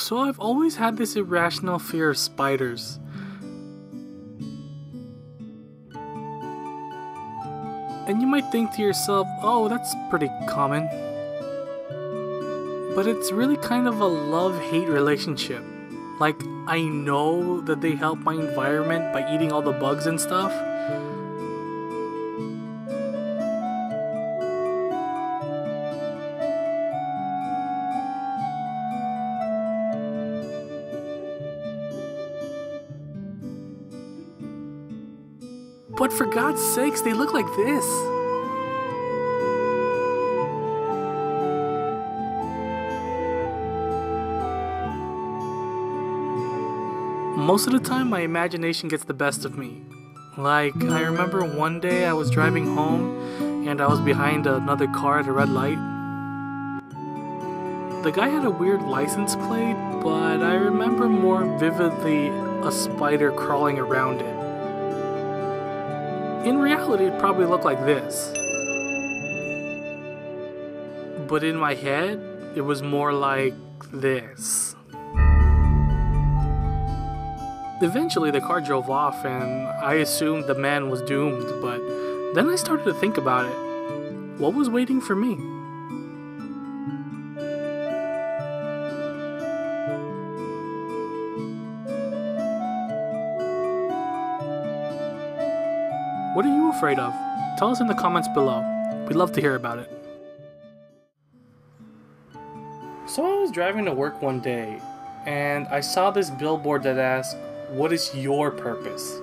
So I've always had this irrational fear of spiders. And you might think to yourself, oh, that's pretty common. But it's really kind of a love hate relationship. Like, I know that they help my environment by eating all the bugs and stuff. But for God's sakes, they look like this. Most of the time, my imagination gets the best of me. Like, I remember one day I was driving home and I was behind another car at a red light. The guy had a weird license plate, but I remember more vividly a spider crawling around it. In reality, it probably looked like this. But in my head, it was more like this. Eventually, the car drove off, and I assumed the man was doomed, but then I started to think about it. What was waiting for me? What are you afraid of? Tell us in the comments below. We'd love to hear about it. So I was driving to work one day and I saw this billboard that asked, What is your purpose?